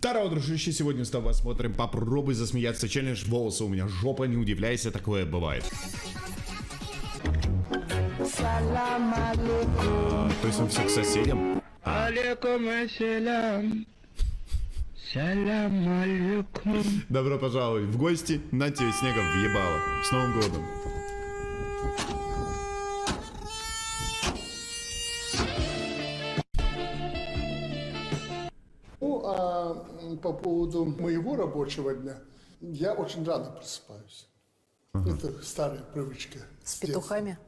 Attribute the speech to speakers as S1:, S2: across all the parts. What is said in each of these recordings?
S1: Здорово, дружище, сегодня с тобой смотрим «Попробуй засмеяться» челлендж «Волосы у меня жопа, не удивляйся, такое бывает». А, то есть он все к соседям?
S2: Алейкум ассалям. Салам алейкум.
S1: Добро пожаловать в гости, на тебе снегом въебало. С Новым годом.
S3: По поводу моего рабочего дня, я очень рано просыпаюсь. Это старая привычка.
S4: С петухами?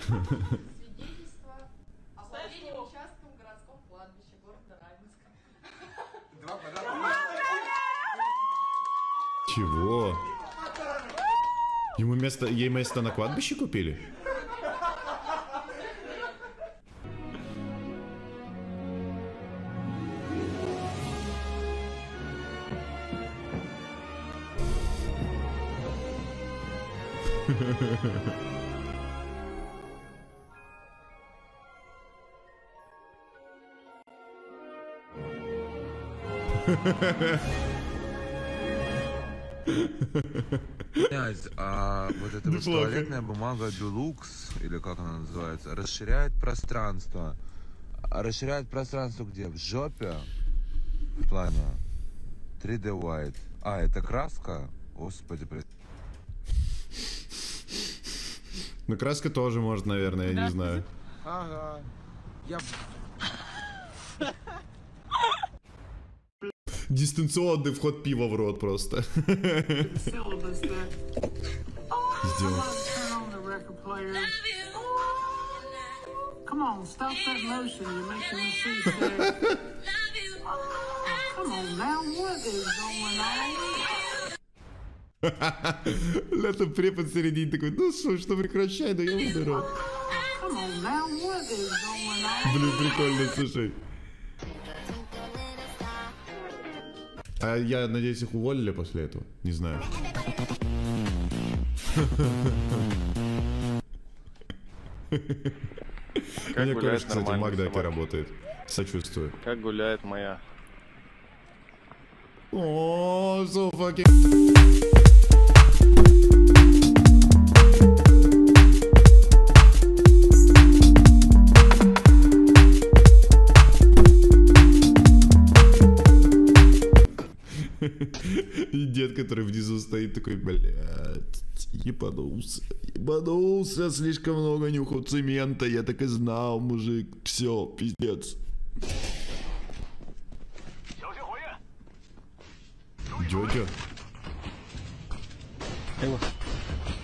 S5: Свидетельство о владении участком в городском кладбище города Раменска.
S1: Чего? Ему место, ей место на кладбище купили?
S6: Князь, а вот эта вот туалетная бумага Дулукс, или как она называется, расширяет пространство. А расширяет пространство где? В жопе? В плане 3D White. А, это краска? Господи, прости.
S1: Ну, краска тоже может, наверное, я не знаю.
S6: Ага. Я
S1: Дистанционный вход пива в рот просто. Сделал.
S7: turn on the record player. Come on, stop that motion. You're making me see sick. Come on now, what is going on?
S1: Летом препод середине такой, ну что, что прекращай, да я
S7: on?
S1: Блин, прикольно, слушай. А я надеюсь, их уволили после этого? Не знаю.
S8: Как
S1: Мне
S8: гуляет
S1: кореш, кстати, Макдаке работает. Сочувствую.
S8: Как гуляет моя?
S1: О, so fucking... такой, блядь, ебанулся, ебанулся, слишком много нюхал цемента, я так и знал, мужик, все, пиздец. Дядя.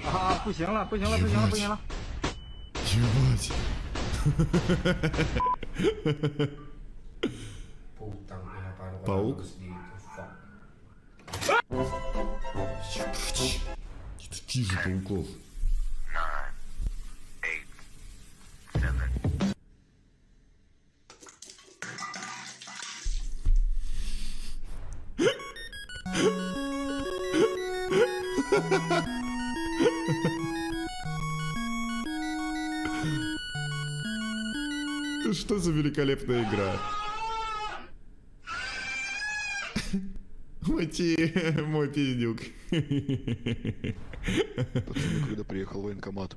S2: 啊，不行了，不行了，不行了，不行了。
S1: Ебать. Паук? Тише пауков. Что за великолепная игра? Мати, мой пиздюк.
S9: когда приехал военкомат.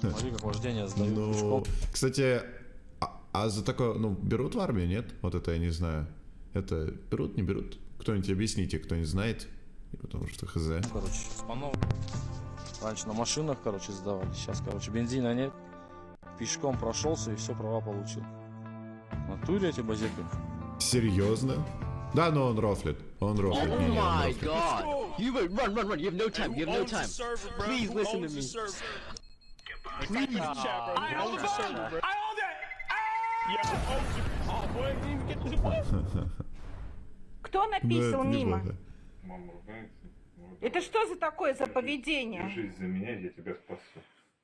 S10: Смотри, как вождение сдают
S1: Ну,
S10: пешком.
S1: кстати, а, а за такое, ну, берут в армию, нет? Вот это я не знаю. Это берут, не берут? Кто-нибудь объясните, кто не знает. Потому что хз.
S10: Короче, спанов. Раньше на машинах, короче, сдавали. Сейчас, короче, бензина нет. Пешком прошелся и все права получил. В натуре эти базеки.
S1: Серьезно? Да, но он рофлит. Он рофлит. Не, не, он рофлит.
S2: God! You run, run, run! You have no time. You have no time. Please listen to me. Please.
S11: I own the server. I own that. Yeah, oh, boy, I didn't even get this one.
S4: Кто
S1: Ну,
S4: написал мимо?
S11: Мама,
S4: Это что за такое за поведение?
S11: держись за меня, я тебя спасу.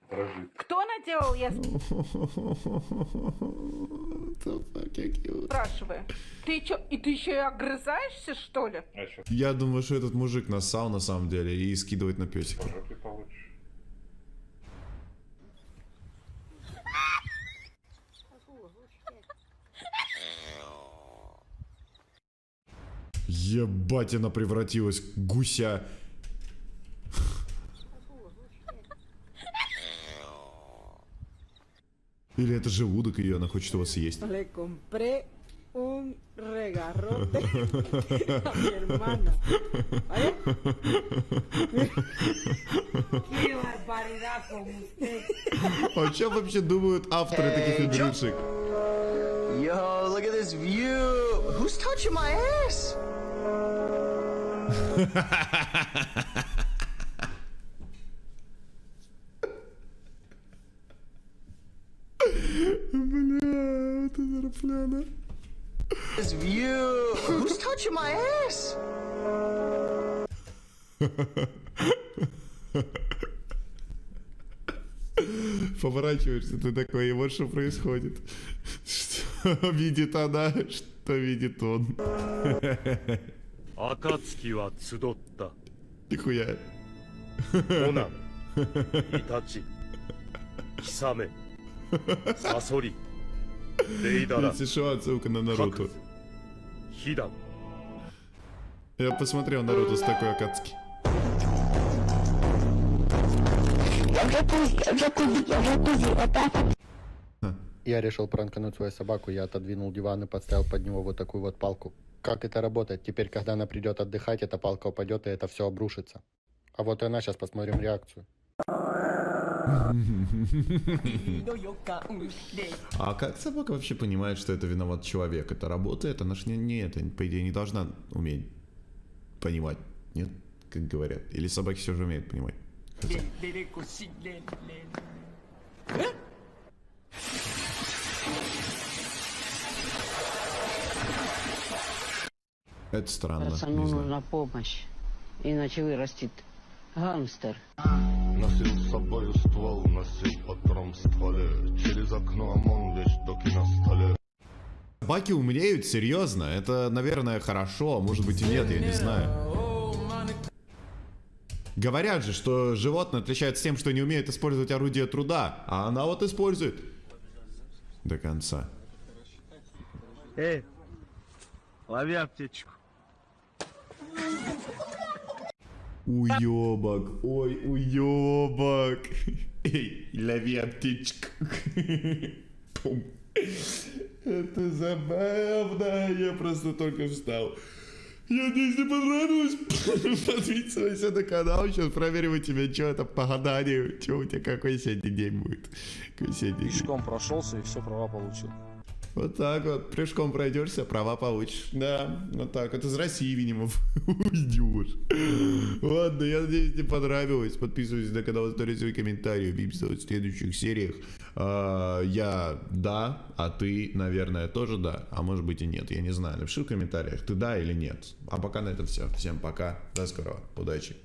S9: прожит.
S7: Кто наделал, я спрашиваю? Ты чё, и ты еще и огрызаешься, что ли?
S9: А
S1: Я думаю, что этот мужик нассал на самом деле и скидывает на песика.
S9: по жопе?
S1: Ебать, она превратилась в гуся. Или это желудок ее, она хочет его съесть.
S7: Le compré un regarrote a mi hermana. ¿Vale? Qué barbaridad con usted.
S1: А что вообще думают авторы таких игрушек?
S2: Yo, look at this view. Who's touching my ass?
S1: Бля, это зарпляна.
S2: This view. Who's touching my ass?
S1: Поворачиваешься, ты такой, и вот что происходит. Что видит она, что видит он.
S11: 暁は集った。
S1: Нихуя.
S11: コナン、イタチ、キサメ、サソリ、レイダラ、
S1: Если что, отсылка на Наруто.
S11: ヒダン、
S1: Я посмотрел Наруто с такой Акацки.
S4: Я решил пранкануть свою собаку, я отодвинул диван и подставил под него вот такую вот палку. Как это работает? Теперь, когда она придет отдыхать, эта палка упадет и это все обрушится. А вот и она, сейчас посмотрим реакцию.
S1: А как собака вообще понимает, что это виноват человек? Это работает? Она ж не, не это, по идее, не должна уметь понимать. Нет? Как говорят. Или собаки все же умеют понимать? Это странно.
S8: Пацану нужна помощь, иначе вырастет гангстер.
S12: Носил с собою ствол, носил патрон в стволе Через окно ОМОН, вещдоки на столе
S1: Собаки умреют, серьезно. Это, наверное, хорошо, а может быть и нет, я не знаю. Говорят же, что животное отличается тем, что не умеет использовать орудие труда, а она вот использует. До конца.
S10: Эй, лови аптечку.
S1: Уебок, ой, уебок. Эй, лови аптечку. Пум. Это забавно, я просто только встал. Я тебе понравилось. Подписывайся на канал, сейчас проверим тебя, что это по гаданию. Что у тебя, какой сегодня день будет. Какой сегодня день.
S10: Пешком прошелся и все права получил.
S1: Вот так вот, пешком пройдешься, права получишь. Да, вот так вот, из России, видимо, уйдешь. Ладно, я надеюсь, тебе понравилось. Подписывайся на канал, оставляй свои комментарии. Увидимся в следующих сериях. А, я да, а ты, наверное, тоже да. А может быть и нет, я не знаю. Напиши в комментариях, ты да или нет. А пока на этом все. Всем пока, до скорого, удачи.